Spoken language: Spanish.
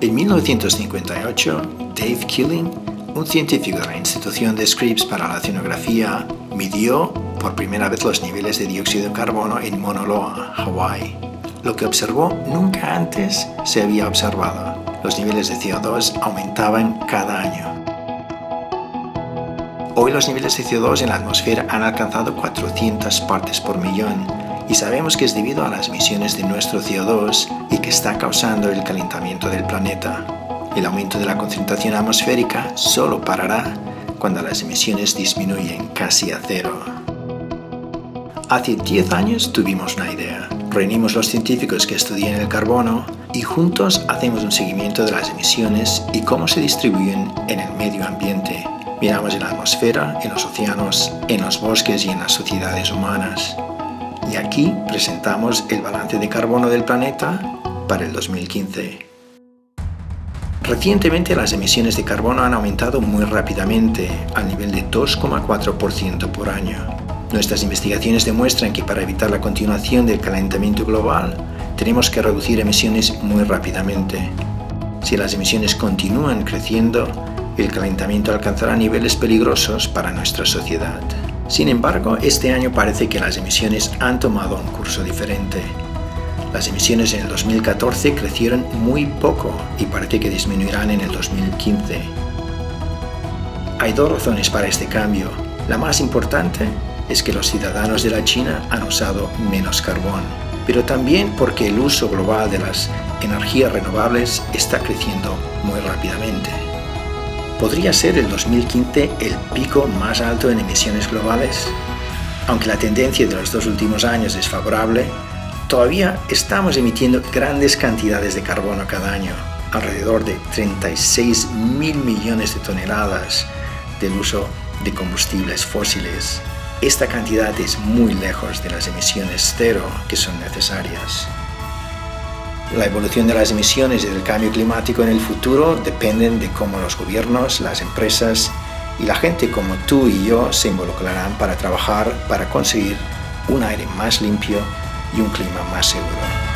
En 1958, Dave Killing, un científico de la institución de Scripps para la oceanografía, midió por primera vez los niveles de dióxido de carbono en Mauna Loa, Hawái. Lo que observó nunca antes se había observado. Los niveles de CO2 aumentaban cada año. Hoy los niveles de CO2 en la atmósfera han alcanzado 400 partes por millón y sabemos que es debido a las emisiones de nuestro CO2 y que está causando el calentamiento del planeta. El aumento de la concentración atmosférica solo parará cuando las emisiones disminuyen casi a cero. Hace 10 años tuvimos una idea. Reunimos los científicos que estudian el carbono y juntos hacemos un seguimiento de las emisiones y cómo se distribuyen en el medio ambiente. Miramos en la atmósfera, en los océanos, en los bosques y en las sociedades humanas. Y aquí presentamos el balance de carbono del planeta para el 2015. Recientemente las emisiones de carbono han aumentado muy rápidamente, al nivel de 2,4% por año. Nuestras investigaciones demuestran que para evitar la continuación del calentamiento global, tenemos que reducir emisiones muy rápidamente. Si las emisiones continúan creciendo, el calentamiento alcanzará niveles peligrosos para nuestra sociedad. Sin embargo, este año parece que las emisiones han tomado un curso diferente. Las emisiones en el 2014 crecieron muy poco y parece que disminuirán en el 2015. Hay dos razones para este cambio. La más importante es que los ciudadanos de la China han usado menos carbón, pero también porque el uso global de las energías renovables está creciendo muy rápidamente. ¿Podría ser el 2015 el pico más alto en emisiones globales? Aunque la tendencia de los dos últimos años es favorable, todavía estamos emitiendo grandes cantidades de carbono cada año, alrededor de 36 mil millones de toneladas del uso de combustibles fósiles. Esta cantidad es muy lejos de las emisiones cero que son necesarias. La evolución de las emisiones y del cambio climático en el futuro dependen de cómo los gobiernos, las empresas y la gente como tú y yo se involucrarán para trabajar para conseguir un aire más limpio y un clima más seguro.